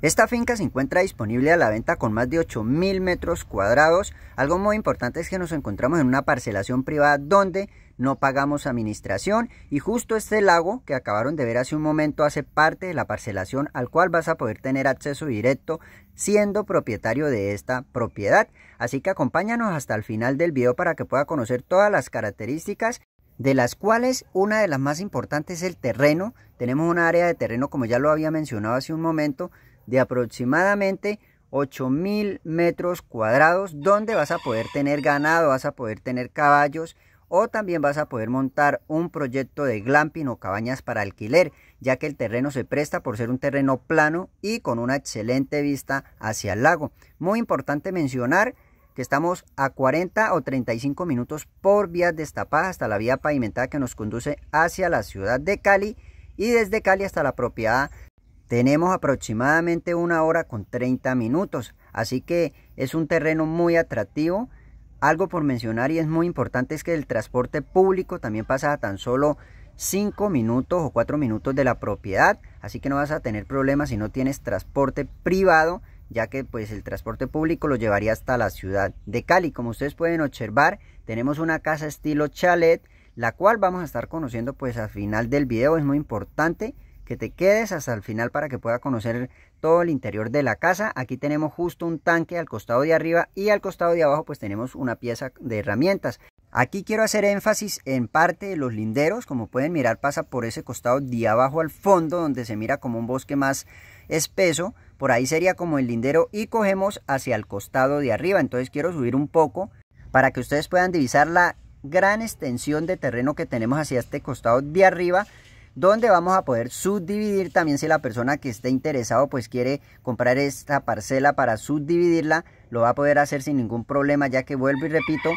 Esta finca se encuentra disponible a la venta con más de 8000 metros cuadrados. Algo muy importante es que nos encontramos en una parcelación privada donde no pagamos administración y justo este lago que acabaron de ver hace un momento hace parte de la parcelación al cual vas a poder tener acceso directo siendo propietario de esta propiedad. Así que acompáñanos hasta el final del video para que pueda conocer todas las características de las cuales una de las más importantes es el terreno. Tenemos un área de terreno como ya lo había mencionado hace un momento de aproximadamente 8000 metros cuadrados donde vas a poder tener ganado, vas a poder tener caballos o también vas a poder montar un proyecto de glamping o cabañas para alquiler, ya que el terreno se presta por ser un terreno plano y con una excelente vista hacia el lago. Muy importante mencionar que estamos a 40 o 35 minutos por vías destapadas hasta la vía pavimentada que nos conduce hacia la ciudad de Cali y desde Cali hasta la propiedad tenemos aproximadamente una hora con 30 minutos, así que es un terreno muy atractivo. Algo por mencionar y es muy importante es que el transporte público también pasa a tan solo 5 minutos o 4 minutos de la propiedad, así que no vas a tener problemas si no tienes transporte privado, ya que pues el transporte público lo llevaría hasta la ciudad de Cali. Como ustedes pueden observar, tenemos una casa estilo chalet, la cual vamos a estar conociendo pues al final del video, es muy importante que te quedes hasta el final para que pueda conocer todo el interior de la casa. Aquí tenemos justo un tanque al costado de arriba y al costado de abajo pues tenemos una pieza de herramientas. Aquí quiero hacer énfasis en parte de los linderos, como pueden mirar pasa por ese costado de abajo al fondo donde se mira como un bosque más espeso, por ahí sería como el lindero y cogemos hacia el costado de arriba, entonces quiero subir un poco para que ustedes puedan divisar la gran extensión de terreno que tenemos hacia este costado de arriba donde vamos a poder subdividir. También si la persona que esté interesado pues quiere comprar esta parcela para subdividirla, lo va a poder hacer sin ningún problema ya que vuelvo y repito,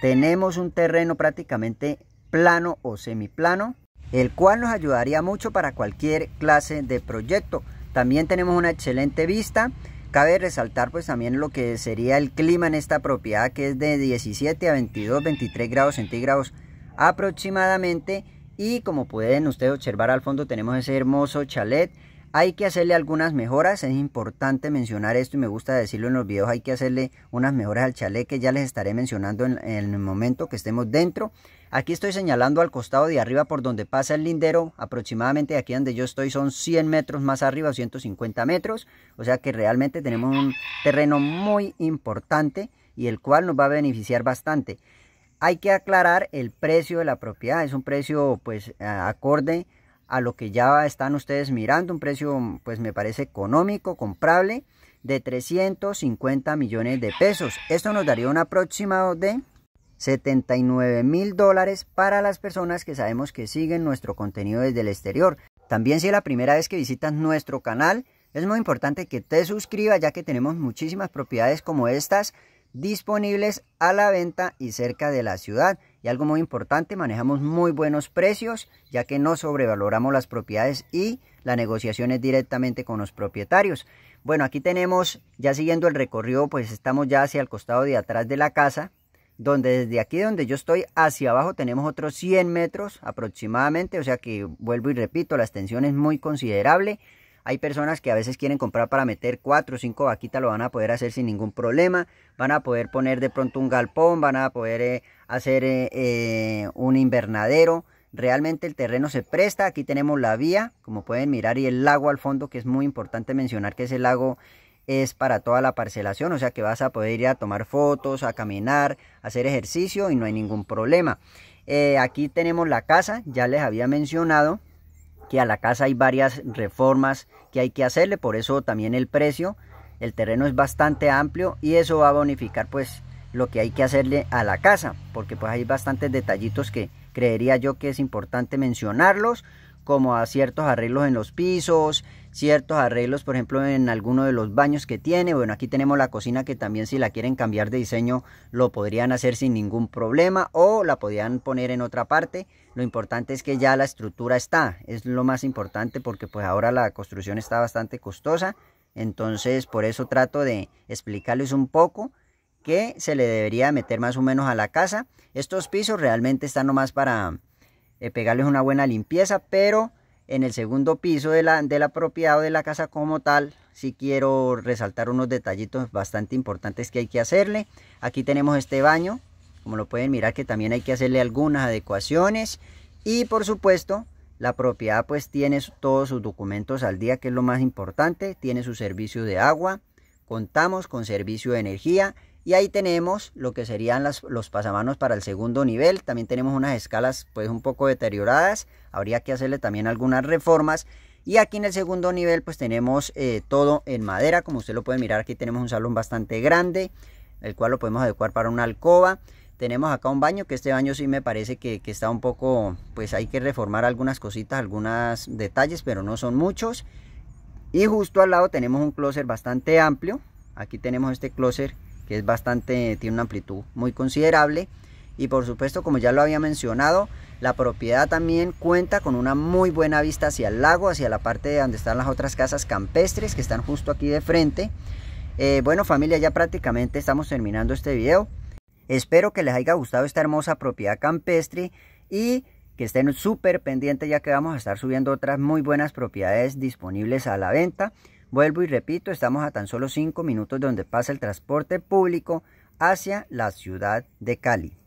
tenemos un terreno prácticamente plano o semiplano, el cual nos ayudaría mucho para cualquier clase de proyecto. También tenemos una excelente vista, cabe resaltar pues también lo que sería el clima en esta propiedad que es de 17 a 22, 23 grados centígrados aproximadamente y como pueden ustedes observar al fondo tenemos ese hermoso chalet hay que hacerle algunas mejoras, es importante mencionar esto y me gusta decirlo en los videos, hay que hacerle unas mejoras al chalet que ya les estaré mencionando en, el momento que estemos dentro. Aquí estoy señalando al costado de arriba por donde pasa el lindero, aproximadamente aquí donde yo estoy son 100 metros más arriba, 150 metros, o sea que realmente tenemos un terreno muy importante y el cual nos va a beneficiar bastante. Hay que aclarar el precio de la propiedad, es un precio pues acorde a lo que ya están ustedes mirando, un precio pues me parece económico, comprable, de 350 millones de pesos. Esto nos daría un aproximado de 79 mil dólares para las personas que sabemos que siguen nuestro contenido desde el exterior. También si es la primera vez que visitas nuestro canal, es muy importante que te suscribas ya que tenemos muchísimas propiedades como estas disponibles a la venta y cerca de la ciudad. Y algo muy importante, manejamos muy buenos precios, ya que no sobrevaloramos las propiedades y la negociación es directamente con los propietarios. Bueno, aquí tenemos, ya siguiendo el recorrido, pues estamos ya hacia el costado de atrás de la casa, donde desde aquí donde yo estoy hacia abajo tenemos otros 100 metros aproximadamente, o sea que vuelvo y repito, la extensión es muy considerable. Hay personas que a veces quieren comprar para meter 4 o 5 vaquitas, lo van a poder hacer sin ningún problema. Van a poder poner de pronto un galpón, van a poder eh, hacer eh, eh, un invernadero. Realmente el terreno se presta. Aquí tenemos la vía, como pueden mirar, y el lago al fondo, que es muy importante mencionar que ese lago es para toda la parcelación, o sea que vas a poder ir a tomar fotos, a caminar, a hacer ejercicio y no hay ningún problema. aquí tenemos la casa, ya les había mencionado que a la casa hay varias reformas que hay que hacerle, por eso también el precio, el terreno es bastante amplio y eso va a bonificar pues lo que hay que hacerle a la casa, porque pues hay bastantes detallitos que creería yo que es importante mencionarlos, como a ciertos arreglos en los pisos, ciertos arreglos, por ejemplo, en alguno de los baños que tiene. Bueno, aquí tenemos la cocina que también si la quieren cambiar de diseño lo podrían hacer sin ningún problema o la podrían poner en otra parte. Lo importante es que ya la estructura está, es lo más importante porque pues ahora la construcción está bastante costosa. Entonces, por eso trato de explicarles un poco que se le debería meter más o menos a la casa. Estos pisos realmente están nomás para eh, pegarles una buena limpieza, pero en el segundo piso de la, de la propiedad o de la casa como tal, sí quiero resaltar unos detallitos bastante importantes que hay que hacerle. Aquí tenemos este baño, como lo pueden mirar que también hay que hacerle algunas adecuaciones. Y por supuesto, la propiedad pues tiene todos sus documentos al día, que es lo más importante. Tiene su servicio de agua, contamos con servicio de energía y ahí tenemos lo que serían los pasamanos para el segundo nivel. También tenemos unas escalas pues un poco deterioradas. Habría que hacerle también algunas reformas. Y aquí en el segundo nivel pues tenemos eh, todo en madera. Como usted lo puede mirar aquí tenemos un salón bastante grande. El cual lo podemos adecuar para una alcoba. Tenemos acá un baño, que este baño sí me parece que, que está un poco, pues hay que reformar algunas cositas, algunos detalles, pero no son muchos. Y justo al lado tenemos un closet bastante amplio. Aquí tenemos este closet es bastante, tiene una amplitud muy considerable. Y por supuesto, como ya lo había mencionado, la propiedad también cuenta con una muy buena vista hacia el lago, hacia la parte de donde están las otras casas campestres que están justo aquí de frente. Eh, bueno familia, ya prácticamente estamos terminando este video. Espero que les haya gustado esta hermosa propiedad campestre y que estén súper pendientes ya que vamos a estar subiendo otras muy buenas propiedades disponibles a la venta. Vuelvo y repito, estamos a tan solo 5 minutos donde pasa el transporte público hacia la ciudad de Cali.